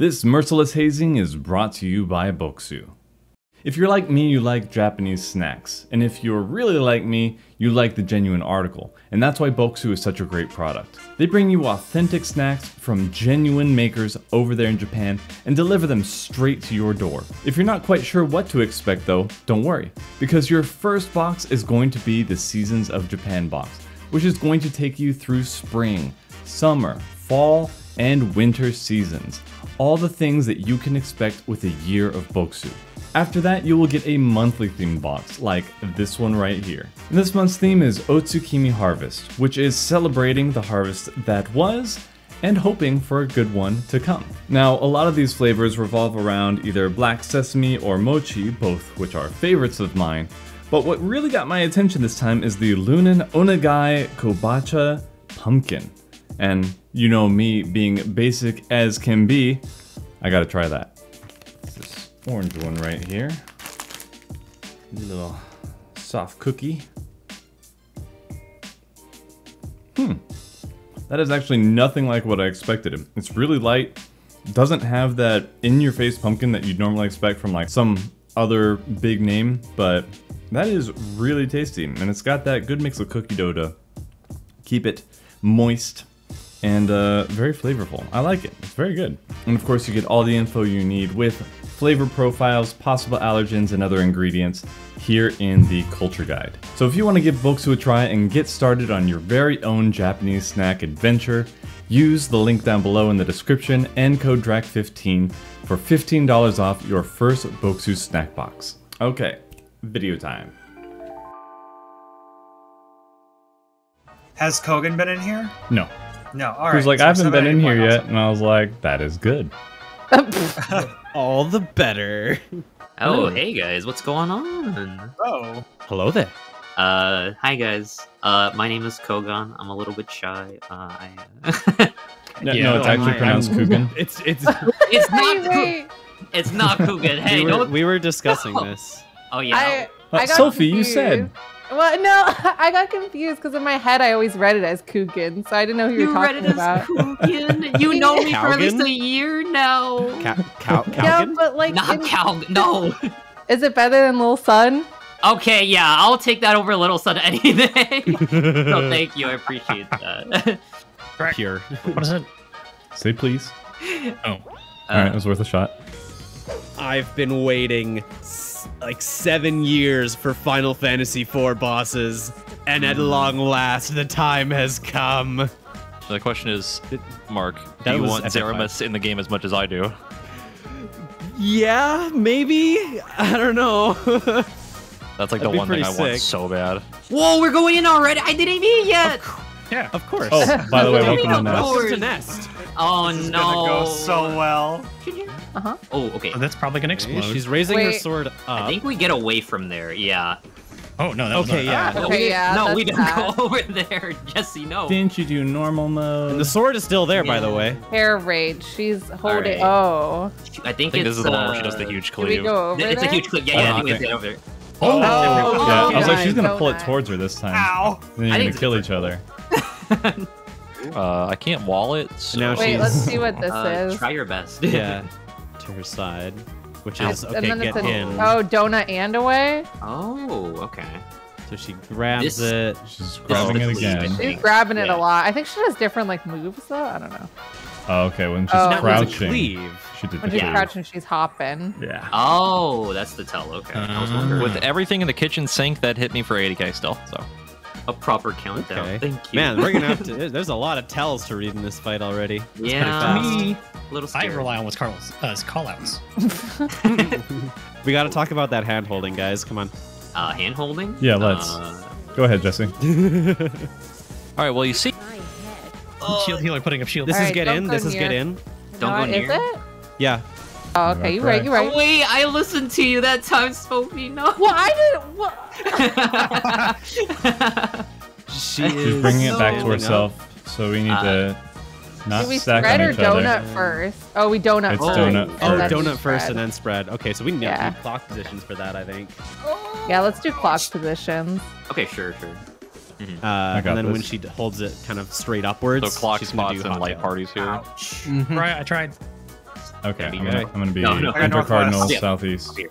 This merciless hazing is brought to you by Bokksu. If you're like me, you like Japanese snacks. And if you're really like me, you like the genuine article. And that's why Bokksu is such a great product. They bring you authentic snacks from genuine makers over there in Japan and deliver them straight to your door. If you're not quite sure what to expect though, don't worry. Because your first box is going to be the Seasons of Japan box, which is going to take you through spring, summer, fall, and winter seasons. All the things that you can expect with a year of Bokksu. After that, you will get a monthly themed box, like this one right here. This month's theme is Otsukimi Harvest, which is celebrating the harvest that was and hoping for a good one to come. Now, a lot of these flavors revolve around either black sesame or mochi, both which are favorites of mine. But what really got my attention this time is the Lunan Onagai Kabocha Pumpkin. And you know me being basic as can be, I gotta try that This orange one right here. Little soft cookie. Hmm. That is actually nothing like what I expected. It's really light, doesn't have that in-your-face pumpkin that you'd normally expect from like some other big name, but that is really tasty. And it's got that good mix of cookie dough to keep it moist and uh, very flavorful. I like it. It's very good. And of course, you get all the info you need with flavor profiles, possible allergens, and other ingredients here in the Culture Guide. So if you want to give Bokksu a try and get started on your very own Japanese snack adventure, use the link down below in the description and code DRAK15 for $15 off your first Bokksu snack box. Okay, video time. Has Kogan been in here? No. No, all right. He was like, so I haven't been in here point yet, and I was like, that is good. All the better. Oh, Hello. hey guys, what's going on? Oh, Hello there. Uh, hi guys. Uh, my name is Kogan. I'm a little bit shy. Uh, I, uh, No, Yeah, no, it's no, actually I- pronounced I'm- Kugan. It's it's. it's not. Wait, It's not Kugan. Hey, we, were, don't. we were discussing No. this. Oh yeah. I, Uh, I got Sophie, you said. Well, no, I got confused because in my head I always read it as Kugan, so I didn't know who you were talking about. you read it as about. Kugan. You know me for at least a year now. Cow, cow, Yeah, Calvin? but like, Not in- Cal. No. is it better than Little Sun? Okay, yeah, I'll take that over Little Sun any day. so thank you, I appreciate that. Pure. What is it? Say please. Oh, All right, it Uh, was worth a shot. I've been waiting s- like seven years for Final Fantasy IV bosses, and at hmm. long last, the time has come. The question is, Mark, That do you want epic Zeromus in the game as much as I do? Yeah, maybe. I don't know. That's like That'd the one thing pretty I want so bad. Whoa, we're going in already. I didn't eat yet. yeah. of course. Oh, by the way, Welcome welcome to to Nest. Welcome to Nest. Oh this is no. gonna go so well. Uh-huh. Oh, okay. Oh, that's probably gonna explode. She's raising her sword up. I think we get away from there. Yeah. Oh no, that Okay, not- yeah. No, Okay, we- yeah, No, we don't bad. go over there, Jesse. No. Didn't you do normal mode? And the sword is still there, by the way. Hair rage. She's holding. Alright. Oh, I think, I think it's this is the one where she does the uh, huge do we go over It's a huge clip. Yeah, yeah. I Oh, think it's okay. get over there. Oh, yeah, I was like, she's gonna So pull it towards her this time. Ow. Then you're I gonna kill each other. Uh, I can't wall it. So... Now Wait, she's- let's see what this Uh, is. try your best. Yeah. to her side, which is and okay. Get an, in. oh donut and away. oh, okay. So she grabs This- it. She's grabbing this it is again. She's grabbing it a lot. I think she does different like moves though. I don't know. Oh, okay, when she's Oh. That was a crouching, she did When she's Yeah. crouching, she's hopping. Yeah. Oh, that's the tell. Okay. I was Uh, wondering. With everything in the kitchen sink, that hit me for 80k still. So a proper countdown. Okay. Thank you. Man, we're gonna have to. There's a lot of tells to read in this fight already. It's Yeah. fast. me, a little I rely on what's Carl's uh, call outs. We got to talk about that hand holding, guys. Come on. Uh, hand holding. Yeah, let's. Uh, Go ahead, Jesse. all right. Well, you see, Shield healer putting up shield. This is Alright, get don't in. go This is get in. Don't No, go Is near. it? Yeah. Oh, okay, you're right. You're right. Oh, wait, I listened to you that time, Sophie. No. Well, I didn't. What? She She's is bringing it back to standing up. herself, so we need Uh, to not Did we stack spread on or each other. donut first? Oh, we donut It's first. donut Oh, and then donut we first spread. and then spread. Okay, so we need Yeah. to do clock positions for that, I think. Yeah, let's do clock positions. okay, sure, sure. Uh, and then when she holds it kind of straight upwards, so clock she's gonna spots do and light tail. parties here. Right, I tried. Okay, I'm gonna. I'm gonna be No, no. I Inter Cardinal northwest. Yeah. southeast. Here.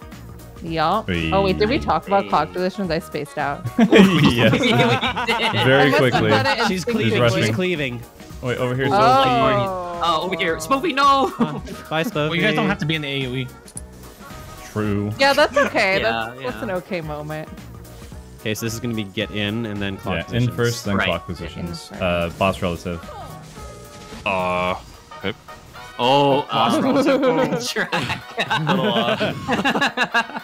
Yup. Oh wait, did we talk about Hey. clock positions? I spaced out. yes. Very I must have quickly. She's cleaving. She's cleaving. Wait, over here, Sophie. Oh. Oh, over here. Smokey, no! Bye, Spoke. Well, you guys don't have to be in the. AoE. True. Yeah, that's okay. Yeah, that's, that's an okay moment. Okay, so this is gonna be get in and then clock Yeah, positions. in first, then Right. clock positions. Uh, boss relative. Uh, okay. Oh, uh, track.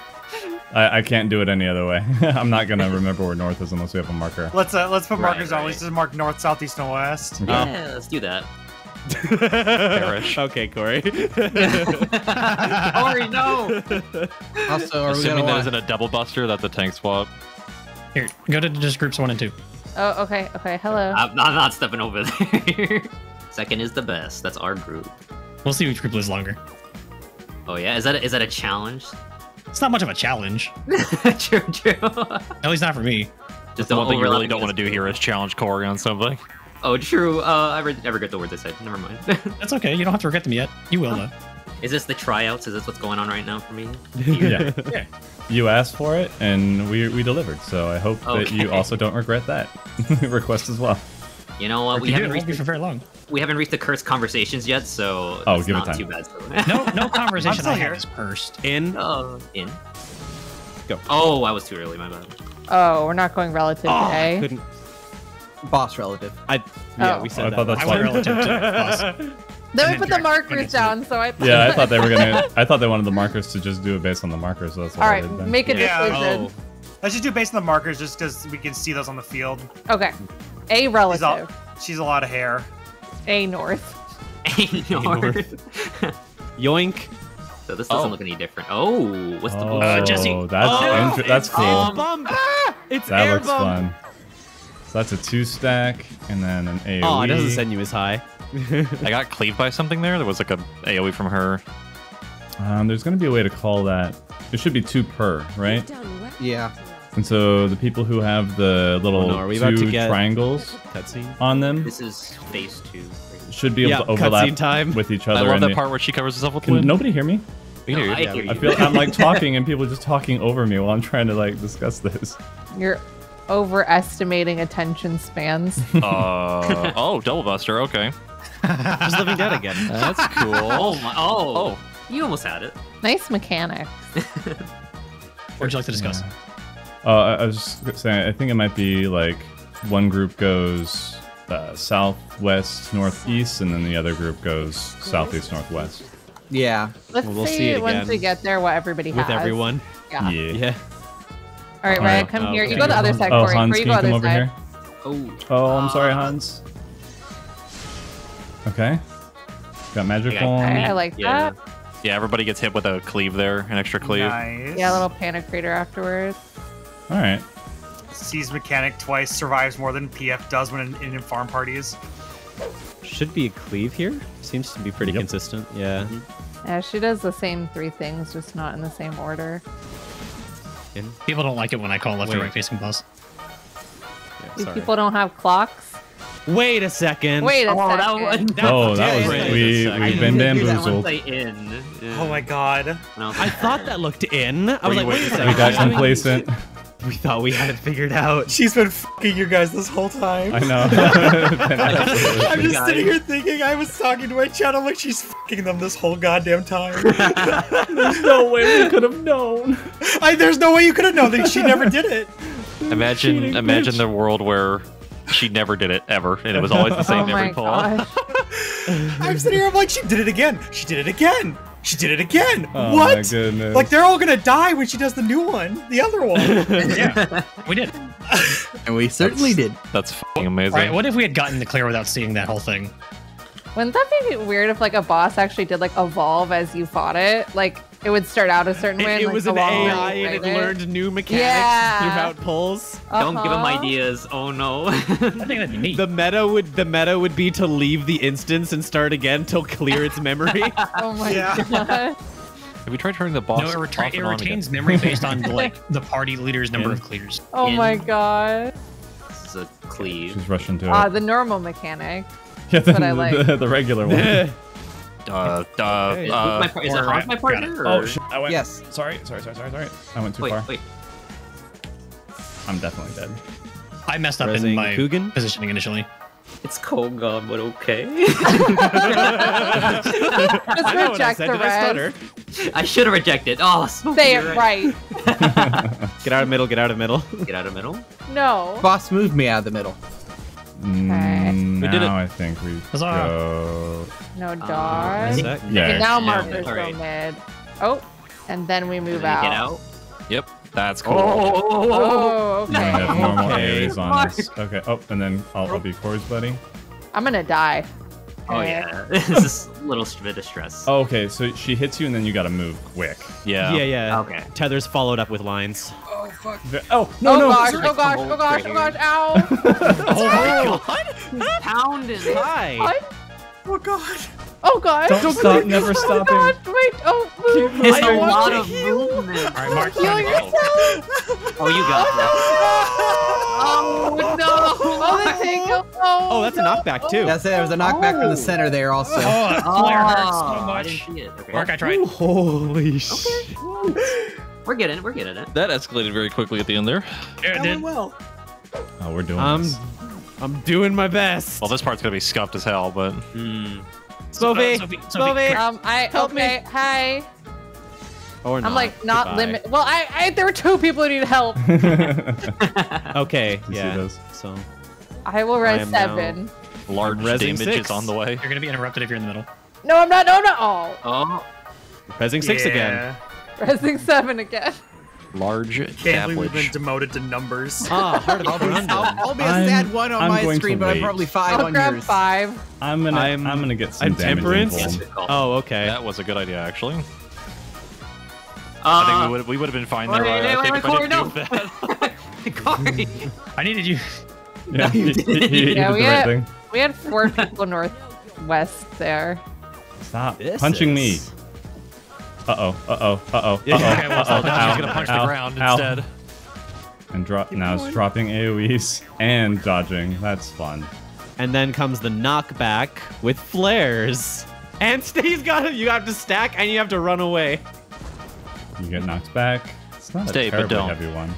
I, I can't do it any other way. I'm not gonna remember where north is unless we have a marker. Let's uh, let's put Right, markers on. Let's just mark north, south, east, and west. yeah, let's do that. Perish. okay, Corey. Corey, no! Also, are Assuming gonna that wa- isn't a double buster, that's a tank swap. Here, go to just groups one and two. Oh, okay, okay. Hello. I'm, I'm not stepping over there. Second is the best. That's our group. We'll see which group lives longer. Oh yeah, is that a, is that a challenge? It's not much of a challenge. true, true. At least not for me. Just The one thing you really don't want to do here is challenge Corey on something. Oh, true. Uh, I re- I regret the words I said. Never mind. That's okay. You don't have to regret them yet. You will though. is this the tryouts? Is this what's going on right now for me? Yeah. Yeah. You asked for it, and we we delivered. So I hope that you also don't regret that request as well. You know what? If We haven't it won't reached be for very long. We haven't reached the cursed conversations yet, so Oh, it's give it not time. too bad. No, no conversation still I have is cursed. in. Oh, in. Go. Oh, I was too early. My bad. Oh, we're not going relative Oh, A. couldn't. boss relative? I. Yeah, Oh. we said I that. thought that's I why- went relative to boss. Then we put the markers down, so I. Yeah, I thought they were gonna. I thought they wanted the markers to just do it based on the markers. So that's what All I right, did make a Yeah. decision. Oh, Let's just do based on the markers, just because we can see those on the field. Okay. A She's, all, relative. she's a lot of hair. A north. A north. yoink. so this doesn't Oh. look any different. Oh, what's the Oh. Uh, Jesse. that's Oh, inter- that's cool. Air bump. Ah, it's that air looks bump. fun. So that's a two stack, and then an AOE. Oh, it doesn't send you as high. I got cleaved by something there. There was like a AoE from her. Um, there's gonna be a way to call that. It should be two per, right? Yeah. And so the people who have the little Oh, no, are about to two get- triangles on them This is phase two. should be able Yeah, to overlap time. with each other. I love and that part where she covers herself with Can wind. nobody hear me? We No, I you. hear you. I feel I'm like talking and people are just talking over me while I'm trying to like discuss this. You're overestimating attention spans. Uh, oh, double buster. Okay, Just living dead again. that's cool. Oh my! Oh, Oh. you almost had it. nice mechanic. What would you like to discuss? Uh, I I was just saying, I think it might be like one group goes uh, southwest, northeast, and then the other group goes southeast, northwest. Yeah. Let's Well, we'll see, see it once we get there what everybody With has. everyone. Yeah. Yeah. Yeah. All right, All Ryan, right. come Oh, here. You okay. go the other side, Oh, Corey. Hans, Corey, can you you go come over side. here? Oh. Oh, I'm sorry, Uh, Hans. Okay. Got magical. Okay, I like Yeah. that. Yeah, everybody gets hit with a cleave there, an extra cleave. Nice. Yeah, a little Pantocrator afterwards. All right. Sees mechanic twice, survives more than PF does when in, in farm parties. Should be a cleave here. Seems to be pretty Yep. consistent. Yeah. Mm-hmm. Yeah, she does the same three things, just not in the same order. In. People don't like it when I call left or right facing boss. yeah sorry. people don't have clocks. Wait a second. Wait a Oh, that second. one. Oh, that was Wait we we've been bamboozled. In. Oh my god. No. I thought that looked in. I was like, you wait a second. We got complacent. We thought we had it figured out. She's been fucking you guys this whole time. I know. I'm just Guys. sitting here thinking I was talking to my channel like she's fucking them this whole goddamn time. There's no way we could have known. I, there's no way you could have known that she never did it. Imagine, Cheating imagine bitch. the world where she never did it ever, and it was always the Oh same my every pull. gosh. I'm sitting here, I'm like, she did it again. She did it again. She did it again. Oh what? my goodness. Like they're all gonna die when she does the new one, the other one. yeah, we did. And we certainly did. That's fucking amazing. All right, what if we had gotten the clear without seeing that whole thing? Wouldn't that be weird if like a boss actually did like evolve as you fought it? Like it would start out a certain way. It, and, it like, was go an all the AI way and it right there. learned new mechanics Yeah. throughout pulls. Don't give him Uh-huh. ideas. Oh no. I think that'd be neat. The meta would the meta would be to leave the instance and start again till clear its memory. Oh my Yeah. god. Have we tried turning the boss no, it, retra- off it and on again? retains memory based on like the party leader's number Yeah. of clears. Oh In. my god. this is a cleave. She's rushing to it. Ah, the normal mechanic. yeah, the, what I like. the, the regular one. Uh, uh, Okay. Is, uh, my, par- is it or, uh, my partner? Or? Oh shit! I went. Yes. Sorry, sorry, sorry, sorry, sorry. I went too Wait, far. wait. I'm definitely dead. I messed up Rezzing in my Coogan? positioning initially. It's Kogon, but okay. Just I know what I the Did I stutter? I should have rejected. Oh, Smokey, Say it right. Get out of middle. Get out of middle. Get out of middle. No. Boss moved me out of the middle. Mm, We did it. now I think we Huzzah. go. No Uh, dodge. Sec. Yeah. Now markers alright. go mid. Oh, and then we move out. Get out. yep, that's cool. Oh, Oh, We have okay. normal Okay. AoEs on this. Okay. Oh, and then I'll, I'll be Corey's buddy. I'm gonna die. Oh Okay. yeah, this is a little bit of stress. Oh, okay. So she hits you, and then you gotta move quick. Yeah. Yeah, yeah. Okay. Tethers followed up with lines. The- Oh no oh no! gosh, oh Like oh, oh, oh gosh, oh gosh, old oh gosh, ow. He's pounding. Hi. what? Oh god. Oh gosh. Don't stop, never Oh stopping. gosh, wait, oh, move. It's I a want lot of heal. movement. All right, Mark. Heal Mark, yourself. Oh, you got this. Oh no! Oh, the tango. Oh, Oh, that's a knockback too. That's it. There was a knockback from Oh. the center there also. Oh, that flare hurts so Oh, I much. didn't see it. Okay. Mark, I tried. Holy shit. We're getting it. We're getting it. That escalated very quickly at the end there. Yeah, it That did. went well. Oh, we're doing I'm, this. I'm doing my best. Well, this part's gonna be scuffed as hell, but Hmm. Sophie, Uh, Sophie, Sophie, Sophie. Um, I Help me. Hi. Or not. I'm like not Goodbye. limit. Well, I, I there were two people who need help. Okay, You yeah. So I will I res am seven. large Rezzing damage six. is on the way. You're gonna be interrupted if you're in the middle. No, I'm not. No, no. Oh, Oh, Rezzing six again. Resing seven again. Large Can't believe we've been demoted to numbers. Ah, heart of I'll be, Corundum. I'll, I'll be a I'm- sad one on I'm my screen, but I'm probably 5 I'll on grab yours. five. I'm gonna. I'm, I'm- gonna get some I'm damage temperance? Oh, okay. That was a good idea, actually. uh, I think we would we would have been fine there. Wait, Ryan. wait, I wait, think wait, if I no. do that. Corey. I needed you. Yeah, he, he, he Yeah, did we the right had- We had four people northwest there. Stop This punching me. is- Uh oh. Uh oh. Uh oh. Uh Yeah, okay, well, Uh oh. now she's gonna punch the ground instead. And drop. Now it's dropping AOE's and dodging. That's fun. And then comes the knockback with flares. And he's got it. You have to stack and you have to run away. You get knocked back. It's not Stay, a but terribly don't. heavy one.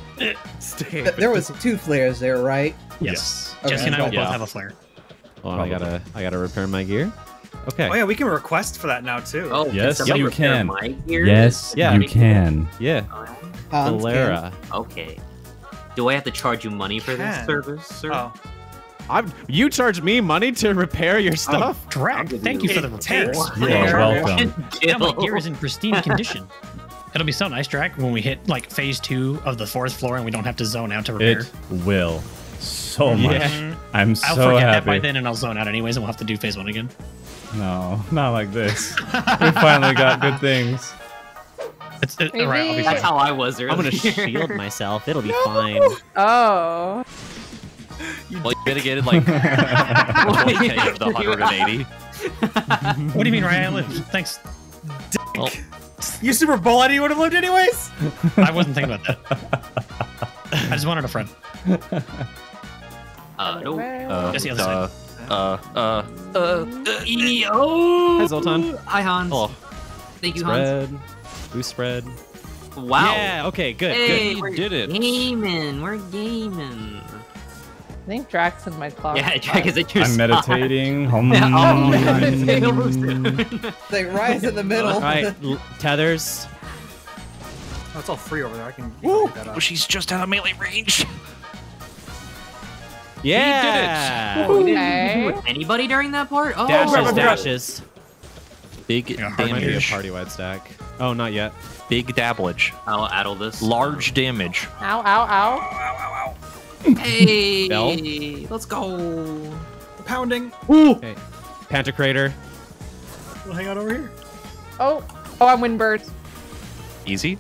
Stay. Th- There was two flares there, right? Yes. Okay. Jesse and I will Yeah. both have a flare. Hold on, I gotta, I gotta repair my gear. Okay. Oh yeah, we can request for that now too. Oh, Yes, somebody you can. My gear? Yes, Yeah. you can. Yeah. Uh, Hans Valera. Okay. Do I have to charge you money for this service, sir? Oh. I'm, you charge me money to repair your oh, stuff? Oh, Drag. Thank you you for the eight repair. tips. You are welcome. Yeah, my gear is in pristine condition. It'll be so nice, Drak, when we hit like phase two of the fourth floor and we don't have to zone out to repair. It will. So much. Yeah. I'm so I'll forget happy. that by then and I'll zone out anyways and we'll have to do phase one again. No, not like this. we finally got good things. It's, it, all right, I'll be Maybe- That's fine. how I was earlier. I'm gonna shield myself. It'll be fine. Oh. Well, you mitigated like 20k of the 180. What do you mean, Ryan? I lived. Thanks. Well, You Superbolide would have lived anyways. I wasn't thinking about that. I just wanted a friend. Uh, no. uh, Just the other uh, uh, uh, uh, E- oh. Hi, Zoltan. Hi, Hans. Oh, Thank you, Hans. spread. Boost spread. Wow. Yeah, okay, good, Hey, You we're did it. Gaming. We're gaming. I think Drax in my closet. Yeah, Jack is at your I'm spot. meditating. Hum. Yeah, oh, meditate over soon. King. They rise in the middle. All right, l- tethers. Oh, it's all free over there. I can easily get that Oh, up. she's just out of melee range. Yeah. Oh, didn't Okay. do with anybody during that part? Oh, Dashes, dashes. Big Yeah, a damage. party wide stack. Oh, not yet. Big dabblage. I'll addle this. Large damage. Ow, ow, ow. Ow, ow, ow. Hey, Bell? let's go. Pounding. Ooh. Okay. Pantocrator. We'll hang out over here. Oh, oh, I'm Windburn. Easy.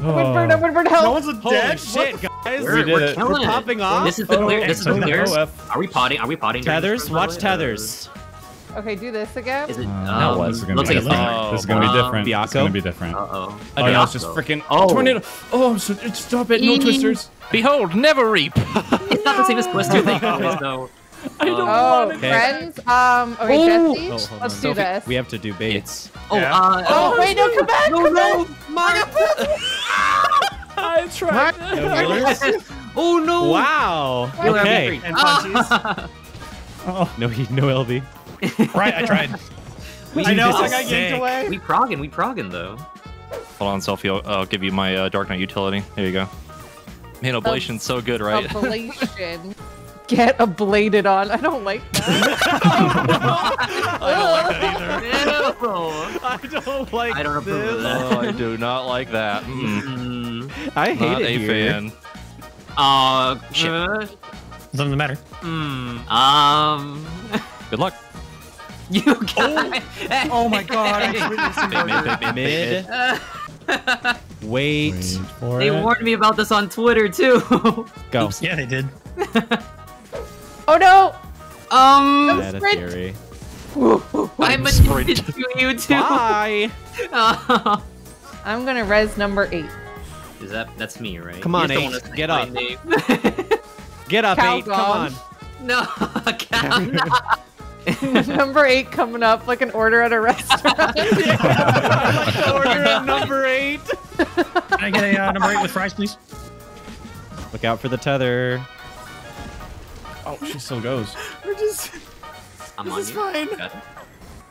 Windburn, I'm Windburn, help. No one's Holy dead. shit, guys. We're, We did we're killing We're it. popping off. This is the clear. This is the clear. Are we potting? Are we potting? Tethers. Watch by the way, tethers. Okay, do this again. Is it? Uh, Um, this is gonna looks be like it's different. Oh, this is gonna be um, different. It's gonna be different. Uh oh. Oh no, it's just freaking Oh. tornado. Oh, so, stop it. No twisters. Behold, never reap. It's not the same as Twister. Thank you, guys, though. I don't Oh, want to. friends. Um. Okay, Oh. Jesse. Oh, let's on. do Sophie, this. We have to do baits. Oh, uh, Oh wait, no, come back. no, come no, back. Mark. I tried. oh no. Wow. You'll Okay. And punchies. Oh, No, he, no LV. Right, I tried. We I know, I got yanked away. We progging, we progging though. Hold on, Sophie. I'll, I'll give you my uh, Dark Knight utility. Here you go. Man, Oblation's so good, right? Ablation. Get ablated on. I don't like that. Ew. I don't like I don't approve of that. oh, I do not like that. Mm, I hate not it a here. fan. uh, Shit. uh, Doesn't matter. hmm, um, Good luck. you got Oh my god, I'm sweet Mr. Big, Burger. big, big, big, big. Mid. Wait. Wait for They it. warned me about this on Twitter too. Go. Yeah, they did. Oh no. um, Meta sprint. theory. I'm Sprint. addicted to you too. Bye. I'm gonna res number eight. Is that that's me, right? Come on, You just H, don't get wanna up. say. Get up, Cow eight. Come on. no, Cal, no. number eight coming up like an order at a restaurant. Like the Order at number eight. Can I get a uh, number eight with fries, please? Look out for the tether. Oh, she still goes. We're just. I'm This on is you. fine. Got it.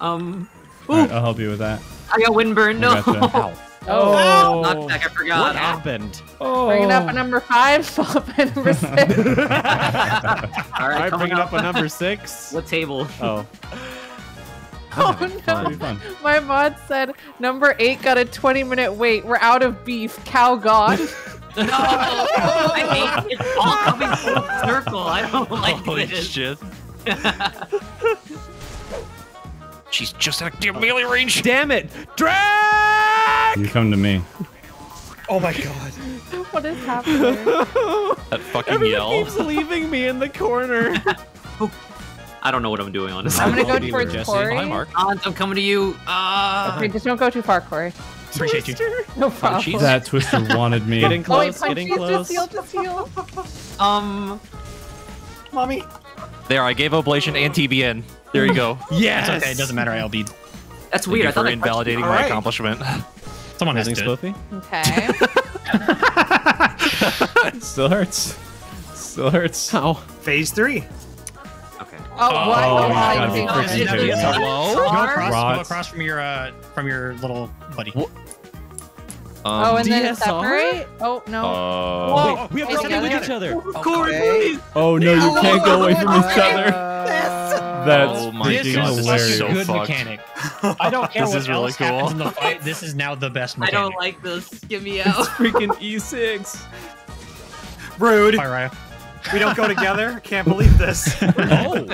Um, All right, I'll help you with that. I got windburn. No. I gotcha. oh. Knockback, I forgot. What happened? Oh. Bringing up a number five, followed by number six. All All right, right, coming bringing up a number six. What table? Oh. oh no. My mod said number eight got a 20 minute wait. We're out of beef. Cow gone. No, I hate it's all coming full circle. I don't like Holy this. shit. She's just at a melee range. Damn it! Drag! You come to me. Oh my god. what is happening? That fucking Everyone yell. keeps leaving me in the corner. I don't know what I'm doing, honestly. I'm gonna go Quality towards Jesse. Corey. Hi, Mark. Hans, I'm coming to you. Uh, Okay, just don't go too far, Corey. Appreciate you. No problem. Punchies? That twister wanted me. Getting Oh wait, close, getting close. just heal, just heal. um, Mommy. There, I gave Oblation and TBN. There you go. Yes! It's okay. It doesn't matter. I LB'd. that's Thank weird. you I for thought I invalidating my right. accomplishment. Someone has Thanks, to. Spoofy. Okay. Still hurts. Still hurts. Ow. Phase three. Okay. Oh, what? Oh, Oh, you gotta be think freaking it's- kidding me. Hello? Go across. Go across from your uh from your little buddy. What? Oh, Um, and then DSR? separate? Oh, no. uh, Whoa. We have to Hey, with each other. Corey, Okay. please. Oh no, you can't go away from each other. Uh, That's Oh my This freaking God, is this such a so good fucked. mechanic. I don't care This what is really else happens in the fight. This is now the best mechanic. I don't like this. Get me out. freaking E6. Rude. Bye, Raya. We don't go together. Can't believe this. no.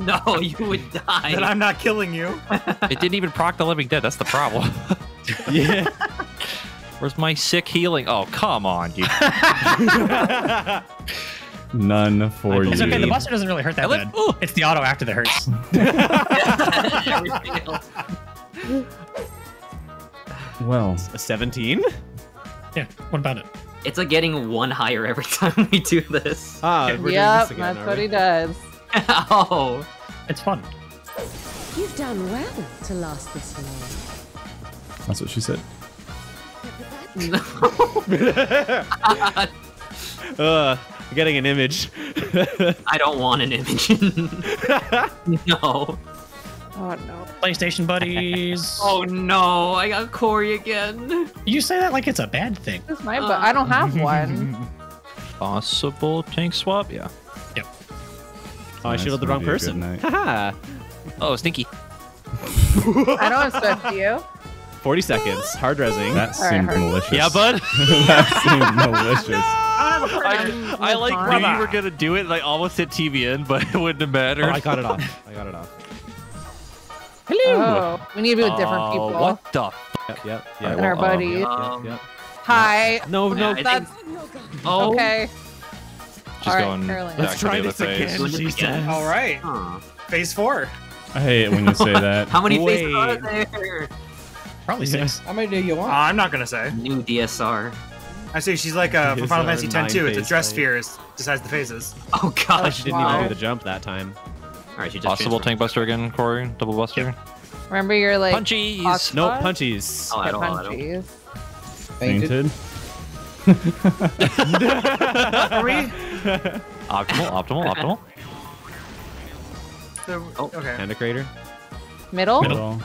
no, you would die. that I'm not killing you. it didn't even proc the living dead. That's the problem. yeah. Where's my sick healing? Oh, come on, dude. None for you. It's okay. The buster doesn't really hurt that live- bad. It's the auto after that hurts. Everything else. Well, A 17? yeah. What about it? It's like getting one higher every time we do this. Ah, we're Yep, doing this again, that's what we? he does. oh. It's fun. You've done well to last this long. that's what she said. No. Uh, I'm getting an image. I don't want an image. no. Oh, no. PlayStation buddies. Oh no, I got Corey again. You say that like it's a bad thing. This is my but I don't have one. Possible tank swap? Yeah. Yep. Oh, I Nice, shielded the wrong be a good person. night. Haha. Oh, stinky. I don't expect you. 40 seconds. Hard resing. That All right, seemed Harvey. malicious. Yeah, bud. that seemed malicious. I, I like fine. knew you were gonna do it. Like almost hit TBN, but it wouldn't have Oh, mattered. I got it off. I got it off. Oh, we need to be with different Oh, people. What the? Yep, yep, And yep. our well, um, buddies. Um, yep. Hi. No, no, I think- That's Oh. okay. Just All right, going Carolyn. back Let's to try the other this again. phase. Doing this She again. All right. Huh. Phase four. I hate it when you say that. How many Wait. faces are there? Probably six. How many do you Uh, want? I'm not gonna say. New DSR. I say she's like uh, from Final Fantasy X-2. It's a dressphere. Is decides the phases. Oh gosh. She didn't Wow. even do the jump that time. All right, she just Possible transformed. tank buster again, Corey. Double buster. Remember your like Punchies. No Nope, punchies. Oh, I don't, I punchies. Fainted. Fainted. Optimal, optimal, optimal. So- Oh. okay. Pantocrator. Middle? Middle.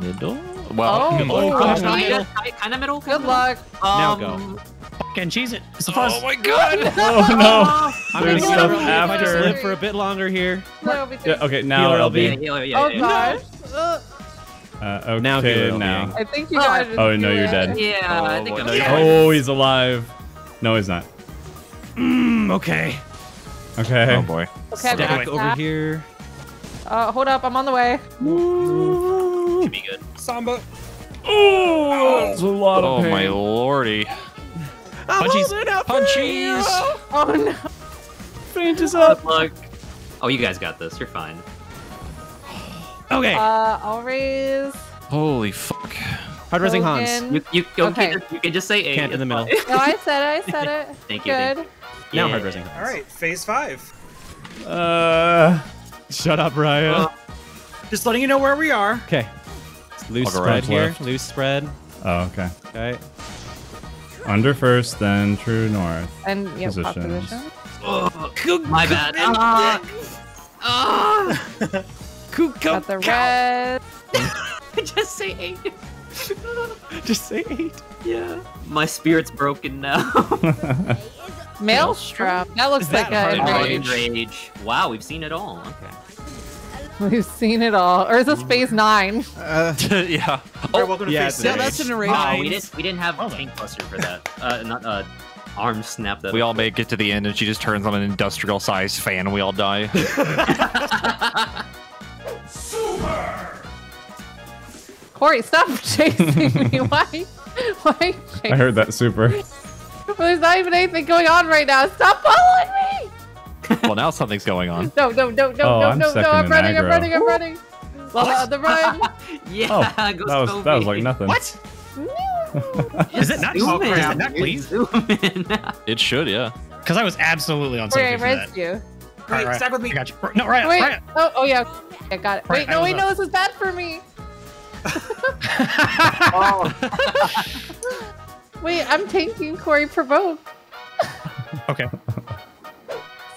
Middle. Well, Oh, good luck. oh, gosh, not Kinda, kind of middle. Good luck. Now Um, go. Fucking cheese it. It's a fuzz. Oh my god. Oh no. I'm There's gonna stuff live, if I just live for a bit longer here. No, Yeah, okay, now Healer LB. Yeah, LB. yeah, yeah, Oh yeah. gosh. Uh, Uh, okay, Now healer now. I think you Oh, guys. Oh, no, you're dead. Yeah, I think Oh, I'm no, dead. Oh, he's alive. No, he's not. Mm, okay. Okay. Oh boy. Okay, Stack over here. Uh, hold up, I'm on the way. Should be good. Samba. Oh, that's a lot Oh of pain. Oh my lordy. Punchies. Punchies. Oh no. Faint is up. Good luck. Oh, you guys got this. You're fine. Okay. Uh, I'll raise. Holy fuck. Hard rising Hans. You you, you, Okay. can, just, you can just say eight. Can't in the middle. No, I said it. I said it. Thank you, Good. thank Now Yeah. hard rising Hans. All right, phase five. Uh, Shut up, Ryan. Uh, Just letting you know where we are. okay. Loose spread right here. left. Loose spread. oh, okay. Okay. Under first, then true north. And yeah, pop Positions. position. Oh, my bad. Ah. Ah. Got the red. just say eight. Just say eight. Yeah. My spirit's broken now. Maelstrom. That looks Is like that a hard enrage. Rage. Wow, we've seen it all. Okay. We've seen it all. Or is this phase nine? Uh, yeah. All right, welcome to yeah, phase six. yeah, that's an array. Oh, we didn't we didn't have Well then. tank buster for that. Uh, not uh, arm snap that. We all make it to the end and she just turns on an industrial sized fan and we all die. Super. Corey, stop chasing me. Why? Why? I heard that super. There's not even anything going on right now. Stop following me! well, now something's going on. No, no, no, no, Oh, no, I'm no, no. second I'm running, I'm running, I'm running. Lala, the run. yeah, Oh, that go was that was like nothing. What? Is it not? Zoom Is it not, please? Zoom in. It should, yeah. Because I was absolutely on Corey, I Sophie for that. risked you. Wait, Right, stack with me. I got you. No, right, Wait. right. Oh, oh yeah. I got it. Right, Wait, no, was wait, no, this is bad for me. Wait, I'm tanking Corey provoke. Okay.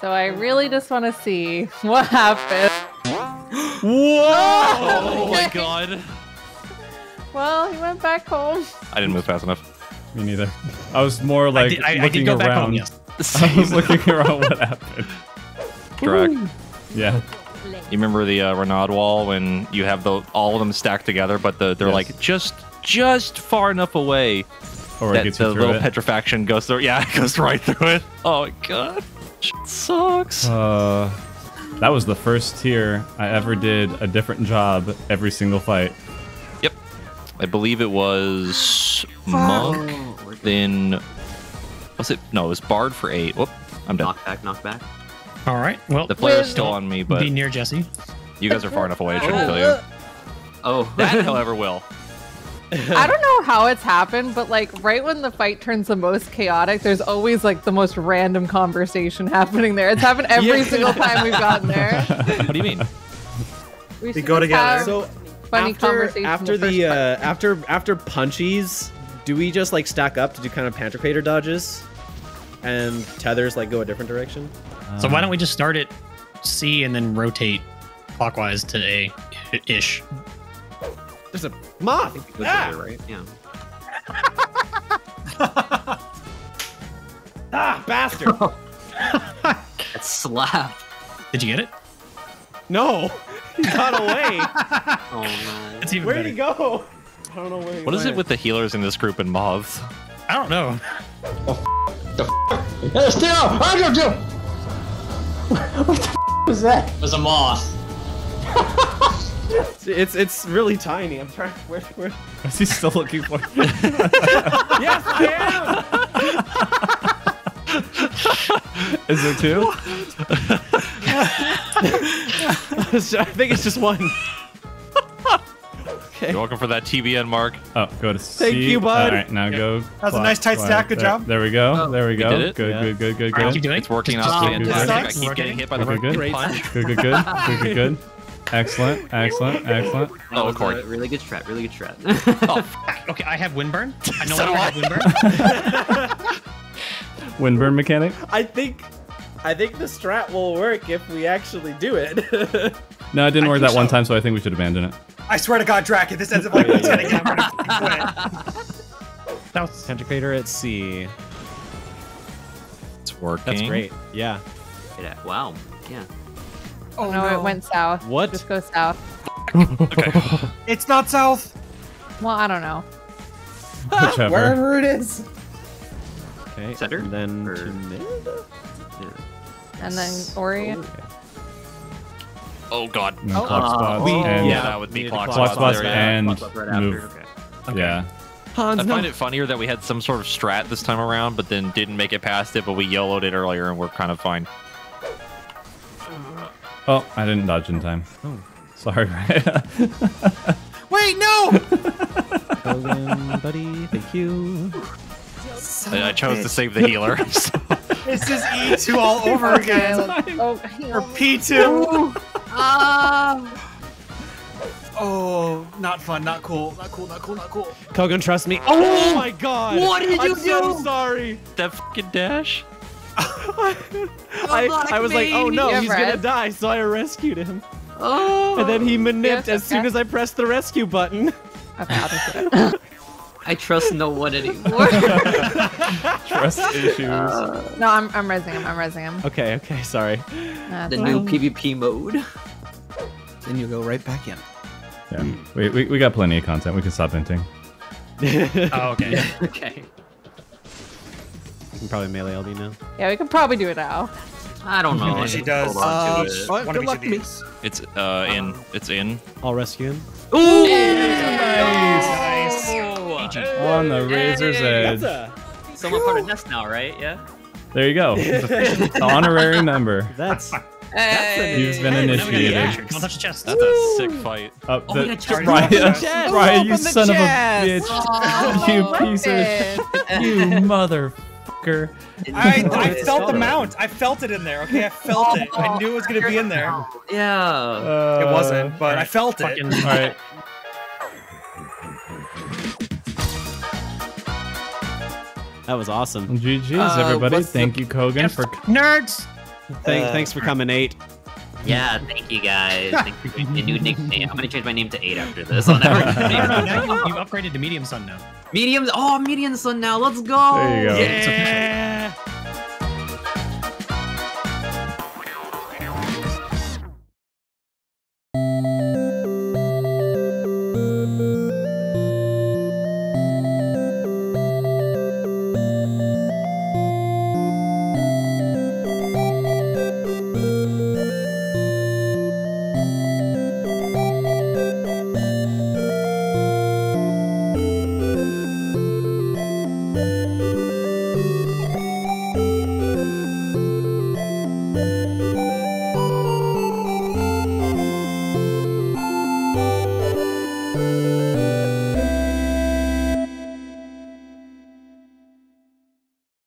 So I really just want to see what happens. Oh my god. Well, he went back home. I didn't move fast enough. Me neither. I was more like I did, I, I looking did go back around. home, yes. I was looking around what happened. Drag. Yeah. You remember the uh, Renaud wall when you have the all of them stacked together, but the, they're Yes. like just just far enough away Or it that gets the little it. petrifaction goes through. Yeah, it goes right through it. Oh my god, Shit sucks. Uh, that was the first tier I ever did a different job every single fight. Yep, I believe it was monk. Then was it? No, it was bard for eight. Whoop, I'm done. Knock back, knock back. All right. Well, The flare's is still on me, but be near Jesse. you guys are far enough away. I shouldn't kill you. Oh, That, however, will. I don't know how it's happened, but like right when the fight turns the most chaotic, there's always like the most random conversation happening there. It's happened every Yeah. single time we've gotten there. What do you mean? We, They should go together. have So funny after conversation after the the uh, after after punchies, do we just like stack up to do kind of panther dodges, and tethers like go a different direction? So why don't we just start at C and then rotate clockwise to A ish? There's a moth. It Ah! over, right? Yeah. Ah, bastard! That slap. Did you get it? no, he got away. Oh no. It's even Where'd better. he go? I don't know where he What is it with the healers in this group and moths? I don't know. The. The. Stay off! I don't do. What the was that? It was a moth. It's it's really tiny. I'm trying. Where where? Is he still looking for? yes, I Is there two? I think it's just one. okay. Okay. You're welcome for that TBN mark. Oh, go to C. Thank you, bud. All right, now go. That was a nice tight clock. stack. Good There- job. There we go. Oh, there we go. did it? Good, Yeah. good, good, good, All right, good. keep doing. It's working Just- out just keep fantastic. I keep getting hit by the Good, good, punch. Good, good, good, good, good, good. Excellent, excellent, excellent. That Oh, was a Corey. really good strat. Really good strat. Oh, okay, I have Windburn. I know So I have Windburn. Windburn mechanic. I think I think the strat will work if we actually do it. No, it didn't I work think that one time, so I think we should abandon it. I swear to God, Drak, if this ends up like this again, I'm gonna fucking quit. South. Tentacrator at C. It's working. That's great. Yeah. Yeah, wow. Yeah. Oh no, it went south. What? Just go south. okay. It's not south. Well, I don't know. Whichever. Wherever it is. Okay. Center? And then Or- to mid. And then Ori. Oh, oh god. And then clock Oh. spots We- and Yeah, that would be Needed clock, clock spots There you and right move. okay. Yeah. Hans, I no. find it funnier that we had some sort of strat this time around, but then didn't make it past it, but we YOLO'd it earlier and we're kind of fine. Oh, I didn't dodge in time. Oh. Sorry, Wait, no! Hogan, buddy. Thank you. I, I chose to save the healer. so- This is E2 all over again. oh, Or P2. Ah. Oh, not fun, not cool, not cool, not cool, not cool. Kogan, trust me. Oh my god. What did you I'm so sorry. that fucking dash. I, I was like, oh no, he's Brad. gonna die, so I rescued him. Oh. And then he manipped Yes, as soon as I pressed the rescue button. Okay, I'll just do it. I trust no one anymore. Trust issues. Uh, no, I'm I'm resing him. I'm resing him. Okay, okay, sorry. That's the fine. new PvP mode. Then you go right back in. yeah. We, we, we got plenty of content. We can stop hinting. Oh, okay. okay. You can probably melee LB now. Yeah, we can probably do it now. I don't know. She does. Hold to Uh, it. good luck to me. It's uh in. It's in. I'll rescue him. Ooh! Nice. On the razor's edge. Someone part of Nest now, right? Yeah. There you go. Honorary member. That's Hey. You've been Now we gotta get initiated. Patrick. Don't touch chest. That's a sick fight. Up Oh, the, we got chest. Ryan, Chest. You son chest. of a bitch. Oh, you piece of You You motherfucker. I, I felt the mount. I felt it in there. Okay, I felt it. I knew it was gonna be in there. Yeah. Uh, It wasn't, but I felt it. Fucking. All right. that was awesome. GG's, Uh, everybody. what's the- Thank you, Kogan, for Nerds. Thank, thanks for coming, Nate. Yeah, thank you guys. Thank you for the new nickname. I'm gonna change my name to Eight after this. I'll never No, no, now you, you've upgraded to medium sun now. Medium. Oh, medium sun now. Let's go. There you go. It's official.